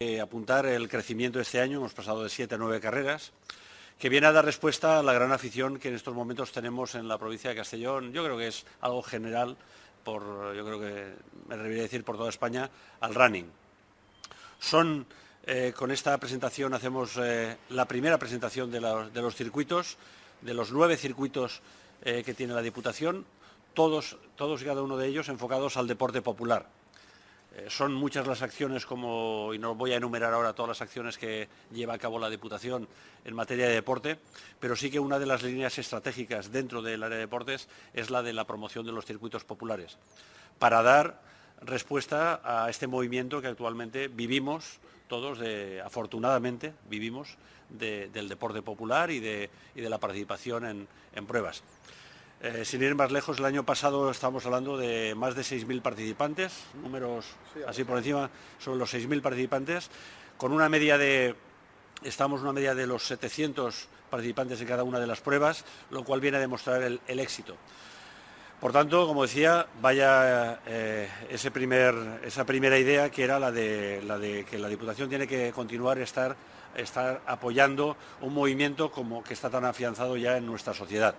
eh, apuntar el crecimiento de este año, hemos pasado de siete a nueve carreras, que viene a dar respuesta a la gran afición que en estos momentos tenemos en la provincia de Castellón. Yo creo que es algo general, por, yo creo que me debería decir por toda España, al running. Son, eh, con esta presentación hacemos eh, la primera presentación de, los circuitos, de los nueve circuitos que tiene la Diputación, todos, todos y cada uno de ellos enfocados al deporte popular. Eh, son muchas las acciones, como, y no voy a enumerar ahora todas las acciones que lleva a cabo la Diputación en materia de deporte, pero sí que una de las líneas estratégicas dentro del área de deportes es la de la promoción de los circuitos populares, para dar respuesta a este movimiento que actualmente vivimos todos, afortunadamente vivimos, del deporte popular y de, la participación en pruebas. Eh, sin ir más lejos, el año pasado estábamos hablando de más de 6.000 participantes, números así por encima, sobre los 6.000 participantes, con una media de, estamos una media de los 700 participantes en cada una de las pruebas, lo cual viene a demostrar el, éxito. Por tanto, como decía, vaya eh, esa primera idea que era la de, la de que la Diputación tiene que continuar estar, estar apoyando un movimiento como que está tan afianzado ya en nuestra sociedad.